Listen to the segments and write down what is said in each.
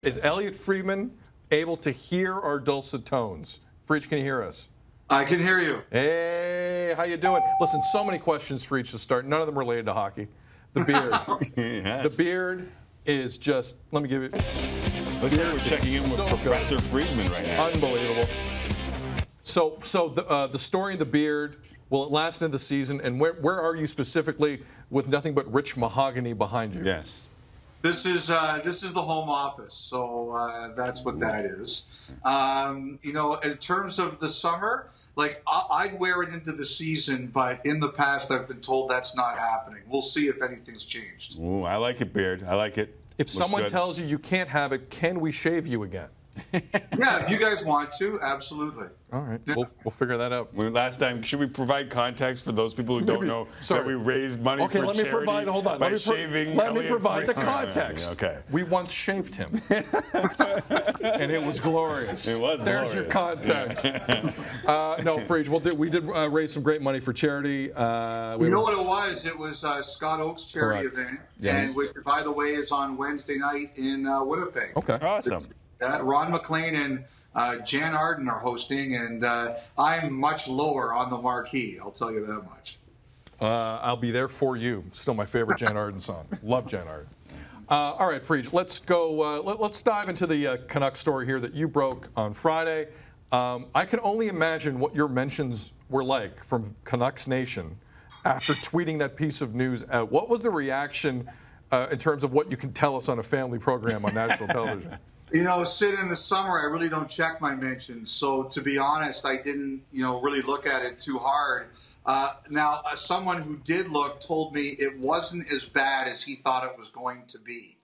Is Elliotte Friedman able to hear our dulcet tones? Freach, can you hear us? I can hear you. Hey, how you doing? Listen, so many questions for each to start. None of them related to hockey. The beard. yes. The beard is just. Let me give it. Looks like we're checking in with so Professor good. Friedman right now. Unbelievable. So, so the, uh, the story of the beard. Will it last into the season? And where, where are you specifically with nothing but rich mahogany behind you? Yes. This is uh, this is the home office, so uh, that's what that is. Um, you know, in terms of the summer, like I- I'd wear it into the season, but in the past I've been told that's not happening. We'll see if anything's changed. Ooh, I like it, Beard. I like it. If Looks someone good. tells you you can't have it, can we shave you again? Yeah, if you guys want to, absolutely. All right, we'll, we'll figure that out. Well, Last time, should we provide context for those people who don't Maybe- know sorry. that we raised money for charity? Okay, for let me provide. Hold on. by Let me, shaving let me Elliotte provide the Friedman? context. Okay. We once shaved him, and it was glorious. It was There's your glorious. context. uh, no, Freege. Well, we did uh, raise some great money for charity. Uh, we You know were- what it was? It was uh, Scott Oake's charity Correct. event, Yes. and which, by the way, is on Wednesday night in uh, Winnipeg. Okay. Awesome. Uh, Ron MacLean and uh, Jann Arden are hosting, and uh, I'm much lower on the marquee. I'll tell you that much. Uh, I'll be there for you. Still my favorite Jann Arden song. Love Jann Arden. Uh, all right, Freege, let's go. Uh, let, us dive into the uh, Canuck story here that you broke on Friday. Um, I can only imagine what your mentions were like from Canucks Nation after tweeting that piece of news out. What was the reaction uh, in terms of what you can tell us on a family program on national television? You know, Sid, in the summer, I really don't check my mentions. So, to be honest, I didn't, you know, really look at it too hard. Uh, now, uh, someone who did look told me it wasn't as bad as he thought it was going to be.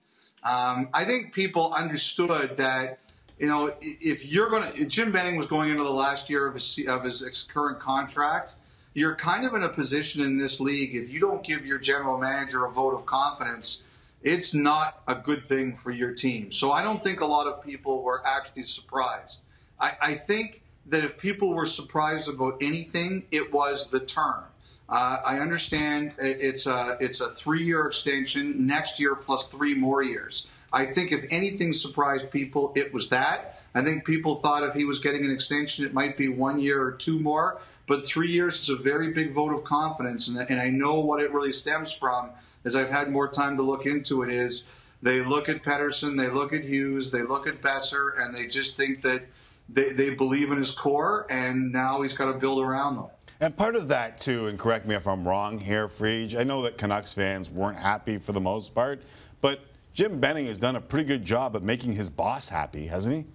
Um, I think people understood that, you know, if you're going to, Jim Benning was going into the last year of his, of his current contract. You're kind of in a position in this league, if you don't give your general manager a vote of confidence, it's not a good thing for your team. So I don't think a lot of people were actually surprised. I, I think that if people were surprised about anything, it was the term. Uh, I understand it's a it's a three year extension next year plus three more years. I think if anything surprised people, it was that. I think people thought if he was getting an extension, it might be one year or two more. But three years is a very big vote of confidence, and, and I know what it really stems from. As I've had more time to look into it, is they look at Pettersson, they look at Hughes, they look at Boeser, and they just think that they, they believe in his core, and now he's got to build around them. And part of that, too, and correct me if I'm wrong here, Frege, I know that Canucks fans weren't happy for the most part, but Jim Benning has done a pretty good job of making his boss happy, hasn't he?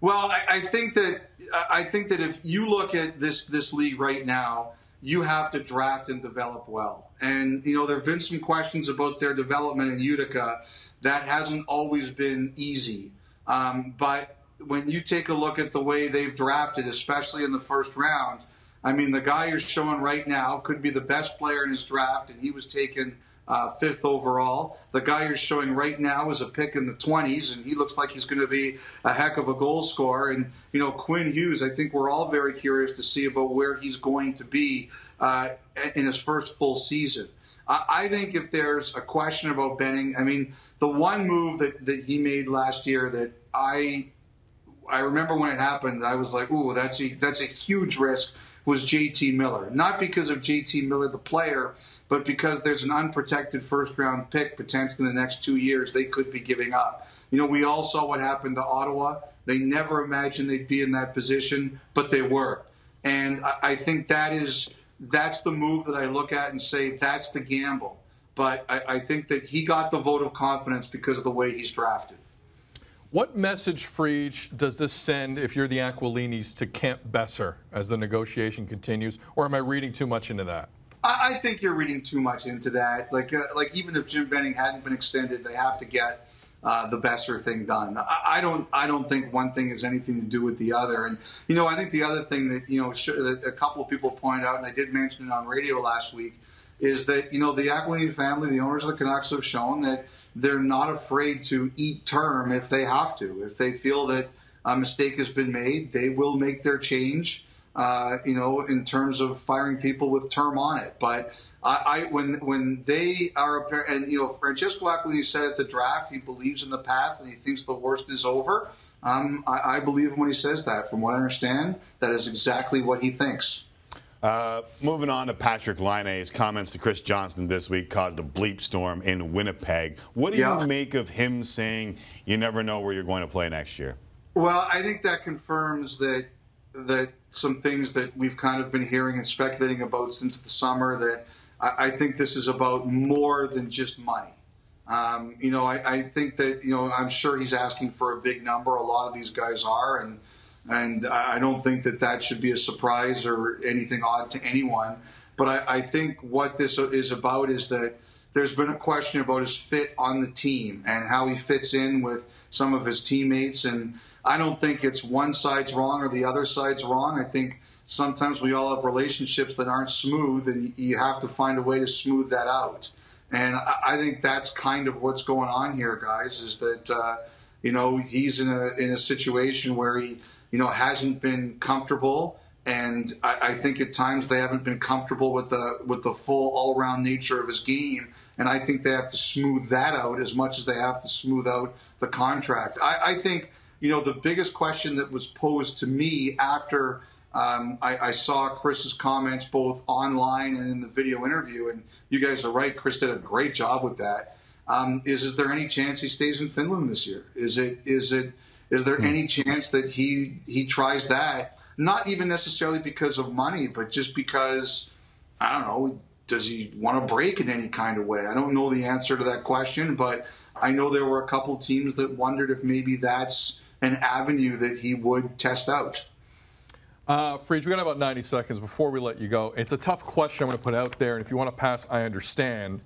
Well, I, I think that I think that if you look at this this league right now, you have to draft and develop well. And you know there have been some questions about their development in Utica. That hasn't always been easy. Um, but when you take a look at the way they've drafted, especially in the first round, I mean the guy you're showing right now could be the best player in his draft, and he was taken uh, fifth overall. The guy you're showing right now is a pick in the 20s, and he looks like he's going to be a heck of a goal scorer. And, you know, Quinn Hughes, I think we're all very curious to see about where he's going to be uh, in his first full season. I I think if there's a question about Benning, I mean, the one move that, that he made last year that I I remember when it happened, I was like, "Ooh, that's a that's a huge risk." Was JT Miller not because of JT Miller the player, but because there's an unprotected first round pick potentially in the next two years they could be giving up. You know, we all saw what happened to Ottawa. They never imagined they'd be in that position, but they were. And I, think that is that's the move that I look at and say that's the gamble. But I, I think that he got the vote of confidence because of the way he's drafted. What message, Freege, does this send if you're the Aquilinis to Camp Boeser as the negotiation continues? Or am I reading too much into that? I, I think you're reading too much into that. Like, uh, like even if Jim Benning hadn't been extended, they have to get uh, the Boeser thing done. I, I don't, I don't think one thing has anything to do with the other. And you know, I think the other thing that you know that a couple of people pointed out, and I did mention it on radio last week, is that you know the Aquilini family, the owners of the Canucks, have shown that they're not afraid to eat term if they have to. If they feel that a mistake has been made, they will make their change. uh, you know, in terms of firing people with term on it. But I, I when when they are and you know Francesco Aquilini said at the draft he believes in the path and he thinks the worst is over. Um, I, I believe when he says that. From what I understand, that is exactly what he thinks. Uh, moving on to Patrik Laine's comments to Chris Johnston this week caused a bleep storm in Winnipeg. What do Yeah. you make of him saying you never know where you're going to play next year? Well, I think that confirms that that some things that we've kind of been hearing and speculating about since the summer. That I, I think this is about more than just money. Um, you know, I, I think that you know I'm sure he's asking for a big number. A lot of these guys are, and and I don't think that that should be a surprise or anything odd to anyone. But I, I think what this is about is that there's been a question about his fit on the team and how he fits in with some of his teammates. And I don't think it's one side's wrong or the other side's wrong. I think sometimes we all have relationships that aren't smooth, and you have to find a way to smooth that out. And I I think that's kind of what's going on here, guys. Is that uh, you know he's in a in a situation where he you know hasn't been comfortable, and I, I think at times they haven't been comfortable with the with the full all round nature of his game. And I think they have to smooth that out as much as they have to smooth out the contract. I, I think you know the biggest question that was posed to me after um, I, I saw Chris's comments both online and in the video interview, and you guys are right. Chris did a great job with that. Um, is is there any chance he stays in Finland this year? Is it is it is there any chance that he he tries that? Not even necessarily because of money, but just because I don't know. Does he want to break in any kind of way? I don't know the answer to that question, but I know there were a couple teams that wondered if maybe that's an avenue that he would test out. Uh, Freed, we got about 90 seconds before we let you go. It's a tough question I'm going to put out there, and if you want to pass, I understand.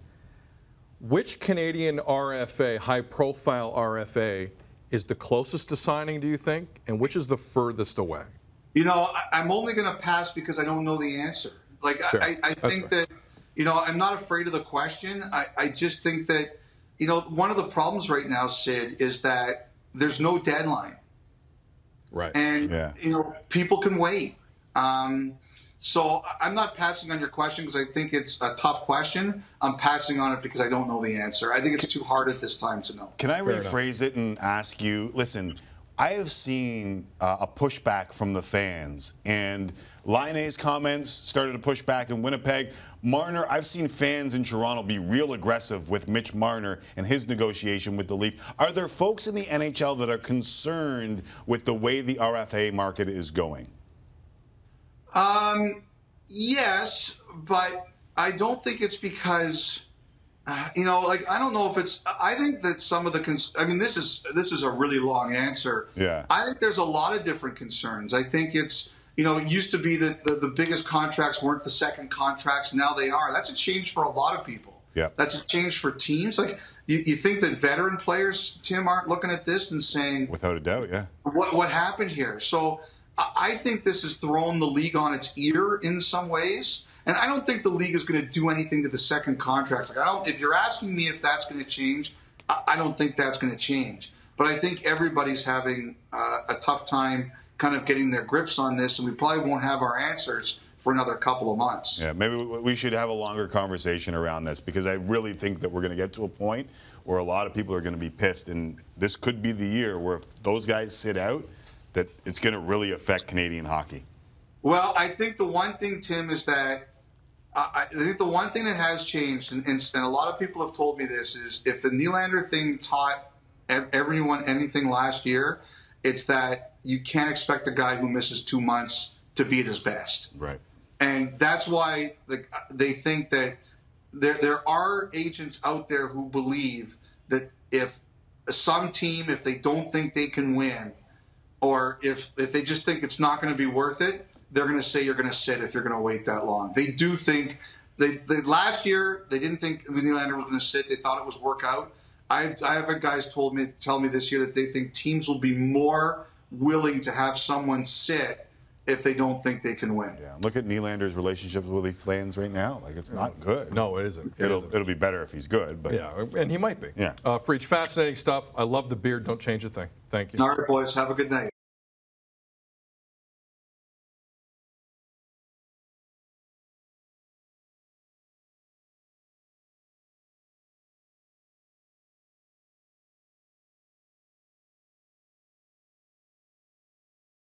Which Canadian RFA, high profile RFA, is the closest to signing, do you think? And which is the furthest away? You know, I, I'm only going to pass because I don't know the answer. Like, Sure. I, I think fair. that, you know, I'm not afraid of the question. I, I just think that, you know, one of the problems right now, Sid, is that there's no deadline. Right. and Yeah. you know people can wait. Um, so I- I'm not passing on your question because I think it's a tough question. I'm passing on it because I don't know the answer. I think it's too hard at this time to know. Can I Fair enough. rephrase it and ask you? Listen, I have seen uh, a pushback from the fans, and Laine's comments started to push back in Winnipeg. Marner, I've seen fans in Toronto be real aggressive with Mitch Marner and his negotiation with the Leaf. Are there folks in the NHL that are concerned with the way the RFA market is going? Um, yes, but I don't think it's because. Uh, you know, like I don't know if it's. I think that some of the. Cons- I mean, this is this is a really long answer. Yeah. I think there's a lot of different concerns. I think it's. You know, it used to be that the, the biggest contracts weren't the second contracts. Now they are. That's a change for a lot of people. Yeah. That's a change for teams. Like you, you think that veteran players, Tim, aren't looking at this and saying, Without a doubt, yeah. what what happened here. So I think this has thrown the league on its ear in some ways, and I don't think the league is going to do anything to the second contracts. Like I don't. If you're asking me if that's going to change, I, don't think that's going to change. But I think everybody's having uh, a tough time kind of getting their grips on this, and we probably won't have our answers for another couple of months. Yeah, maybe we we should have a longer conversation around this because I really think that we're going to get to a point where a lot of people are going to be pissed, and this could be the year where if those guys sit out, that it's going to really affect Canadian hockey. Well, I think the one thing, Tim, is that I, I think the one thing that has changed, and, and, and a lot of people have told me this, is if the Nylander thing taught everyone anything last year, it's that you can't expect a guy who misses two months to be at his best. Right. And that's why the, uh, they think that there, there are agents out there who believe that if some team, if they don't think they can win, or if, if they just think it's not going to be worth it, they're going to say you're going to sit if you're going to wait that long. They do think they, they last year they didn't think Nylander was going to sit. They thought it was work out. I, I have guys told me tell me this year that they think teams will be more willing to have someone sit if they don't think they can win. Yeah. Look at Nylander's relationships with the fans right now. Like it's not good. No, it isn't. It It'll isn't. it'll be better if he's good, but Yeah, and he might be. Yeah. Uh, Freach, fascinating stuff. I love the beard. Don't change a thing. Thank you. All right, boys, have a good night.